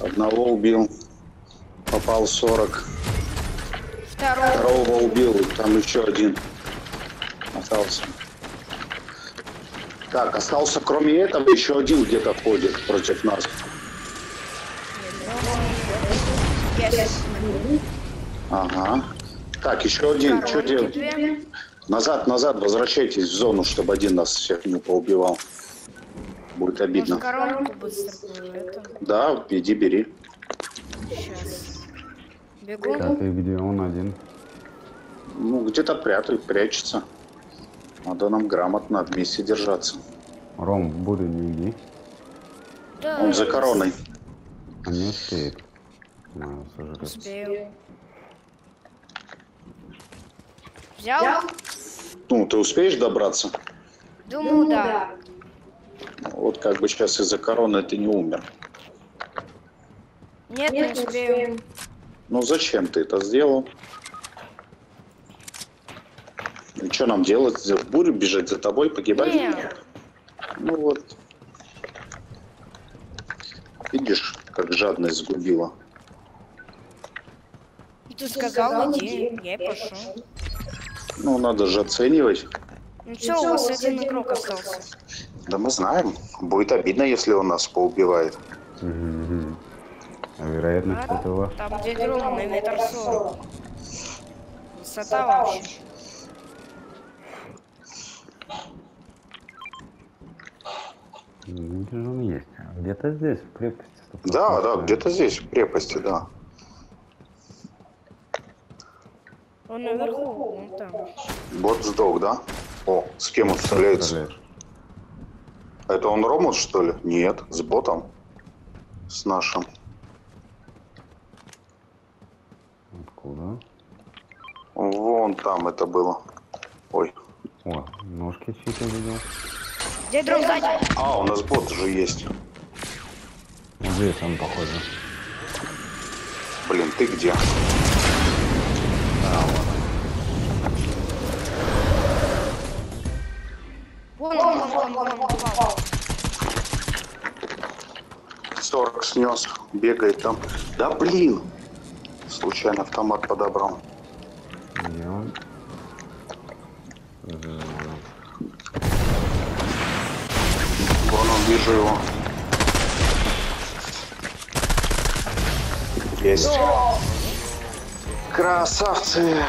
Одного убил. Попал 40. Второй. Второго убил. Там еще один остался. Так, остался кроме этого еще один где-то ходит против нас. Ага. Так, еще один. Что делать? Назад, назад, возвращайтесь в зону, чтобы один нас всех не поубивал. Будет обидно. коронку быстро это. Да, иди бери. Сейчас. Бегу. Так, и где он один? Ну, где-то прятает, прячется. Надо нам грамотно вместе держаться. Ром, буду не иди. Да, Он за короной. Он не успеет. Надо сожрать. Успею. Взял? Ну, ты успеешь добраться? Думаю, да. Вот как бы сейчас из-за короны ты не умер. Нет, не успею. Ну зачем ты это сделал? И что нам делать? В бурю бежать за тобой, погибать? Нет. Ну вот. Видишь, как жадность сгубила. Ты сказал, иди. Я и пошел. Ну, надо же оценивать. Ну что, у вас один игрок остался. Да мы знаем. Будет обидно, если он нас поубивает. Мгм, мгм. А вероятность А, этого? Там где дрон на сорок. Высота вообще. Где же он есть? А Где-то здесь, в крепости. Да, да, где-то здесь, в крепости, да. Он наверху, вон там. Бот сдох, да? О, с кем он стреляется? Это он ромот, что ли? Нет, с ботом. С нашим. Откуда? Вон там это было. Ой. О, ножки чьи-то видел. Где дрон сзади? А, у нас бот же есть. Вот здесь он, похоже. Блин, ты где? Вон, вон, вон, вон, вон, вон. 40 снес, бегает там. Да блин! Случайно автомат подобрал. Э, Вон он, вижу его. Есть. Красавцы!